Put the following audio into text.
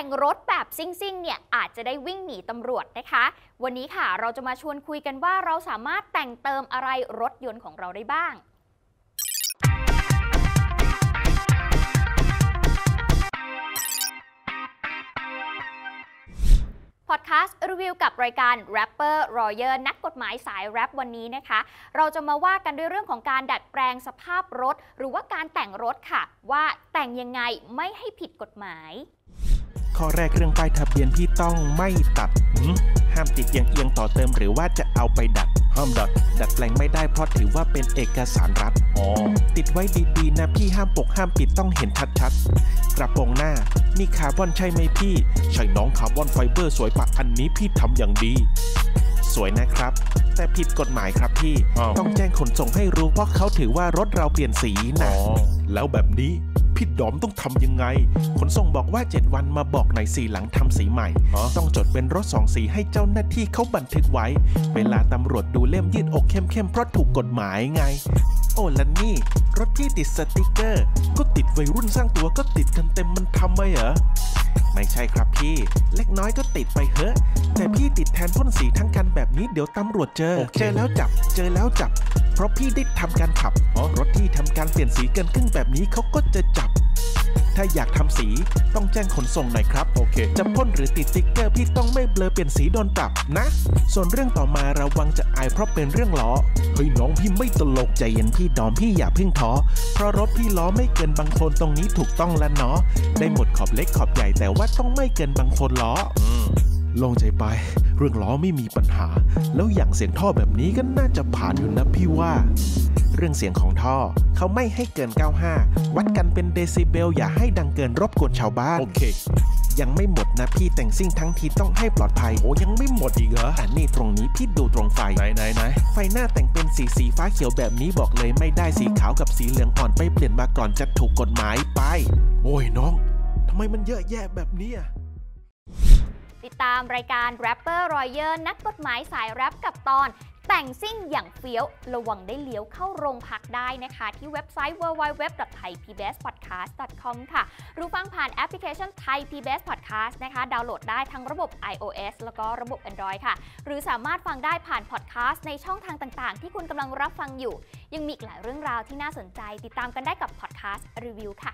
แต่งรถแบบซิ่งๆเนี่ยอาจจะได้วิ่งหนีตำรวจนะคะ วันนี้ค่ะเราจะมาชวนคุยกันว่าเราสามารถแต่งเติมอะไรรถยนต์ของเราได้บ้างพอดแคสต์รีวิวกับรายการ Rapper Royer นักกฎหมายสายแรปวันนี้นะคะ เราจะมาว่ากันด้วยเรื่องของการดัดแปลงสภาพรถ หรือว่าการแต่งรถค่ะ ว่าแต่งยังไงไม่ให้ผิดกฎหมาย ข้อแรกเรื่องป้ายทะเบียนพี่ต้องไม่ตัดหืมห้ามติดเอียงเอียงๆต่อเติมหรือว่าจะเอาไปดัดห้ามดัดดัดแปลงไม่ได้เพราะถือว่าเป็นเอกสารรัฐอ๋อติดไว้ดีๆนะพี่ห้ามปกห้ามปิดต้องเห็นชัดๆ กระโปรงหน้า นี่คาร์บอนใช่ไหมพี่ ใช่น้อง carbon fiber สวยปะอันนี้พี่ทำอย่างดี สวยนะครับ แต่ผิดกฎหมายครับพี่อ้าวต้องแจ้งขนส่งให้รู้เพราะเขาถือว่ารถเราเปลี่ยนสีนะแล้วแบบนี้ พี่ดอมต้องทำยังไง ขนส่งบอกว่า 7 วันมาบอกหน่อยสีหลังทำสีใหม่ฮะต้องจดเป็นรถสองสีให้เจ้าหน้าที่เขาบันทึกไว้ เวลาตำรวจดูเล่มยืดอกเข้มๆเพราะถูกกฎหมายไง โอ้และนี่ รถที่ติดสติกเกอร์ ก็ติดวัยรุ่นสร้างตัวก็ติดกันเต็มมันทำไมเหรอไม่ใช่ครับพี่ เล็กน้อยก็ติดไปเถอะแต่พี่ติดแทนพ่นสีทั้งคันแบบนี้เดี๋ยวตำรวจเจอโอเคเจอแล้วจับ เจอแล้วจับเพ ราะพี่ได้ทำการขับรถที่ทำการเปลี่ยนสีเกินครึ่งแบบนี้เขาก็จะจับ ถ้าอยากทำสีต้องแจ้งขนส่งหน่อยครับ โอเค จะพ่นหรือติดสติ๊กเกอร์พี่ต้องไม่เบลอเปลี่ยนสีโดนปรับนะ ส่วนเรื่องต่อมาระวังจะอายเพราะเป็นเรื่องล้อ เฮ้ยน้องพี่ไม่ตลกใจเย็นพี่ดอมพี่อย่าเพิ่งท้อ เพราะรถพี่ล้อไม่เกินบังโคลนตรงนี้ถูกต้องแล้วเนาะ ได้หมดขอบเล็กขอบใหญ่แต่ว่าต้องไม่เกินบังโคลนล้ออืมโลงใจไป เรื่องล้อไม่มีปัญหา แล้วอย่างเสียงท่อแบบนี้ก็น่าจะผ่านอยู่นะพี่ว่า เรื่องเสียงของท่อเขาไม่ให้เกิน 95 วัดกันเป็นเดซิเบล อย่าให้ดังเกินรบกวนชาวบ้าน โอเค ยังไม่หมดนะพี่แต่งซิ่งทั้งทีต้องให้ปลอดภัย โอ้ยังไม่หมดอีกเหรออันนี้ตรงนี้พี่ดูตรงไฟ ไหนไหนไหนไฟหน้าแต่งเป็นสีสีฟ้าเขียวแบบนี้บอกเลยไม่ได้สีขาวกับสีเหลืองอ่อนไปเปลี่ยนมาก่อนจะถูกกฎหมายไป โอ้ยน้องทำไมมันเยอะแยะแบบเนี้ย ติดตามรายการ Rapper Royer นักกฎหมายสายแรปกับตอน แต่งซิ่งอย่างเฟี้ยว ระวังได้เลี้ยวเข้าโรงพักได้นะคะ ที่เว็บไซต์ www.thaipbspodcast.com ค่ะรือฟังผ่านแอปพลิเคชัน Thai PBS Podcast นะคะ ดาวน์โหลดได้ทั้งระบบ iOS แล้วก็ระบบ Android ค่ะ หรือสามารถฟังได้ผ่านพอดแคสต์ในช่องทางต่างๆ ที่คุณกำลังรับฟังอยู่ ยังมีอีกหลายเรื่องราวที่น่าสนใจ ติดตามกันได้กับพอดแคสต์รีวิวค่ะ